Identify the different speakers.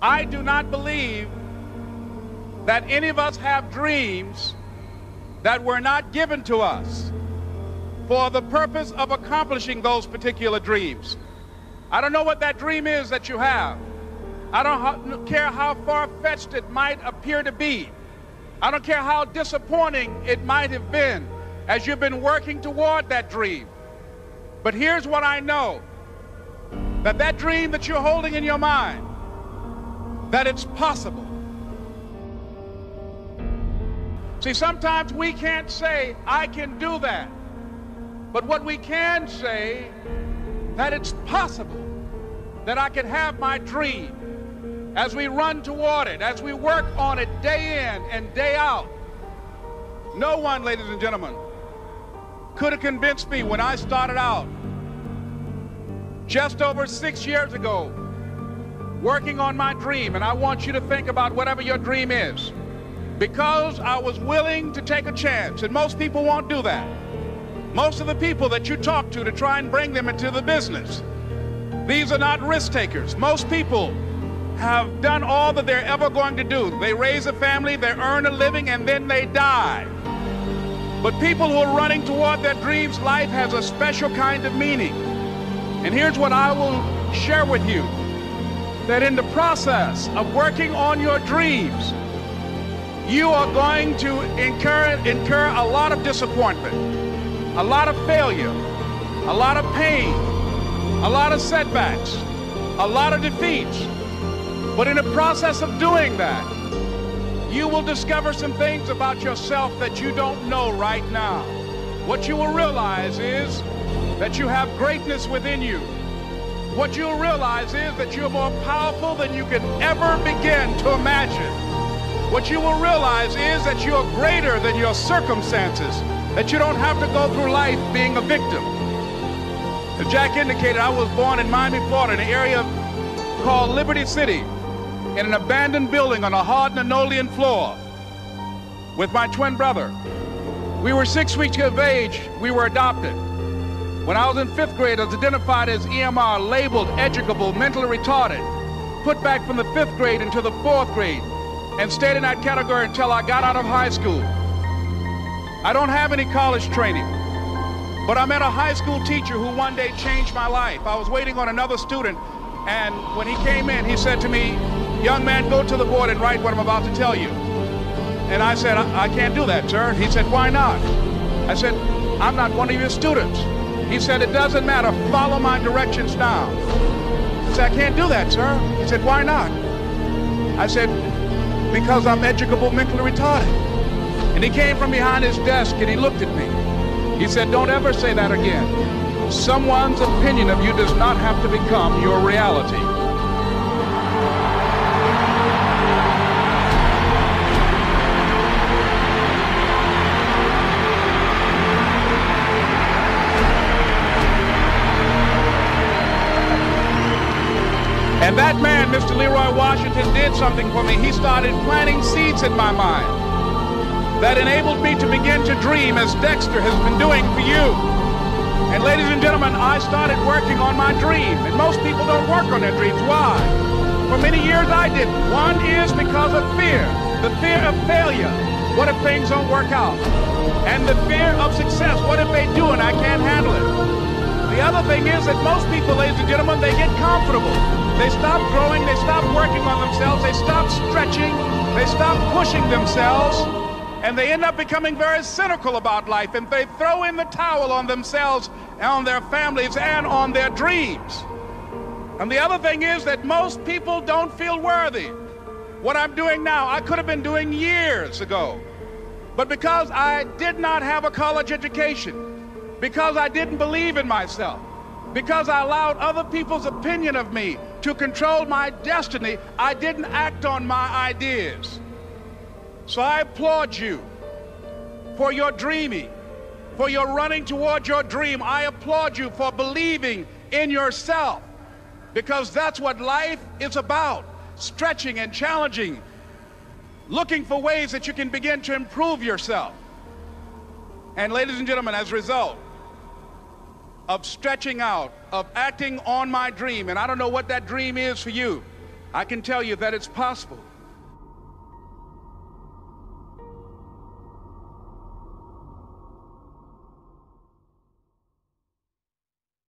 Speaker 1: I do not believe that any of us have dreams that were not given to us for the purpose of accomplishing those particular dreams. I don't know what that dream is that you have. I don't care how far-fetched it might appear to be. I don't care how disappointing it might have been as you've been working toward that dream. But here's what I know. That that dream that you're holding in your mind, that it's possible. See, sometimes we can't say, I can do that. But what we can say, that it's possible that I can have my dream as we run toward it, as we work on it day in and day out. No one, ladies and gentlemen, could have convinced me when I started out just over six years ago working on my dream. And I want you to think about whatever your dream is because I was willing to take a chance. And most people won't do that. Most of the people that you talk to to try and bring them into the business, these are not risk takers. Most people have done all that they're ever going to do. They raise a family, they earn a living, and then they die. But people who are running toward their dreams, life has a special kind of meaning. And here's what I will share with you that in the process of working on your dreams, you are going to incur, incur a lot of disappointment, a lot of failure, a lot of pain, a lot of setbacks, a lot of defeats. But in the process of doing that, you will discover some things about yourself that you don't know right now. What you will realize is that you have greatness within you. What you'll realize is that you're more powerful than you can ever begin to imagine what you will realize is that you're greater than your circumstances, that you don't have to go through life being a victim. As Jack indicated, I was born in Miami, Florida, in an area called Liberty City, in an abandoned building on a hard linoleum floor with my twin brother. We were six weeks of age, we were adopted. When I was in fifth grade, I was identified as EMR, labeled educable, mentally retarded, put back from the fifth grade into the fourth grade, and stayed in that category until I got out of high school. I don't have any college training, but I met a high school teacher who one day changed my life. I was waiting on another student, and when he came in, he said to me, young man, go to the board and write what I'm about to tell you. And I said, I, I can't do that, sir. He said, why not? I said, I'm not one of your students. He said, it doesn't matter. Follow my directions now. I said, I can't do that, sir. He said, why not? I said, because I'm educable mentally retarded. And he came from behind his desk and he looked at me. He said, don't ever say that again. Someone's opinion of you does not have to become your reality. And that man, Mr. Leroy Washington, did something for me. He started planting seeds in my mind that enabled me to begin to dream as Dexter has been doing for you. And ladies and gentlemen, I started working on my dream. And most people don't work on their dreams. Why? For many years I didn't. One is because of fear. The fear of failure. What if things don't work out? And the fear of success. What if they do and I can't handle it? The other thing is that most people, ladies and gentlemen, they get comfortable. They stop growing, they stop working on themselves, they stop stretching, they stop pushing themselves, and they end up becoming very cynical about life, and they throw in the towel on themselves, and on their families, and on their dreams. And the other thing is that most people don't feel worthy. What I'm doing now, I could have been doing years ago. But because I did not have a college education, because I didn't believe in myself, because I allowed other people's opinion of me to control my destiny, I didn't act on my ideas. So I applaud you for your dreaming, for your running toward your dream. I applaud you for believing in yourself because that's what life is about stretching and challenging, looking for ways that you can begin to improve yourself. And, ladies and gentlemen, as a result, of stretching out, of acting on my dream. And I don't know what that dream is for you, I can tell you that it's possible